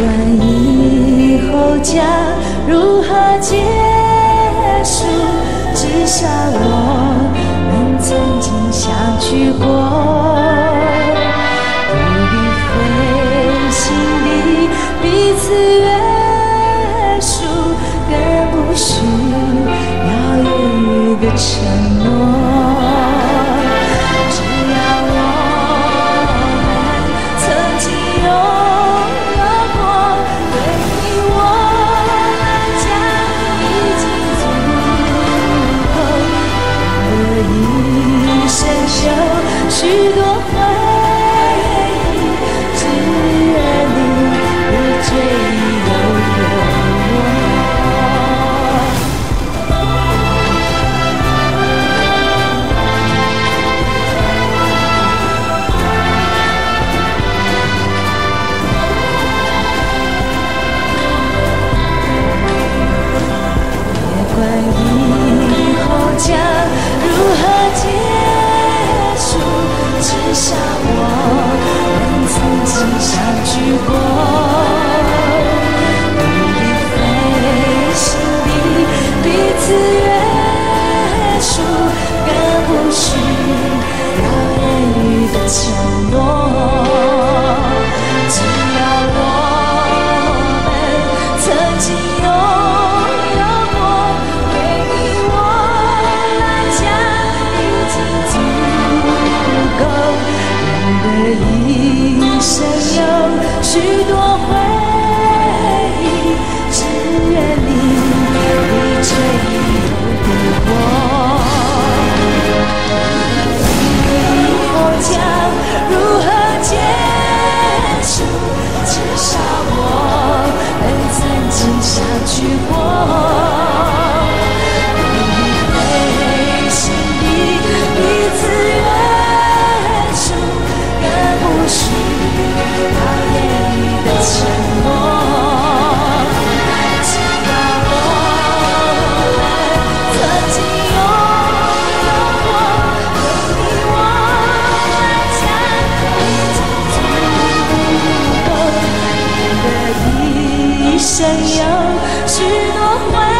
管以后将如何结束，至少我们曾经相聚过。不必费心地彼此约束，更不需要言语的承。know 有许多回忆。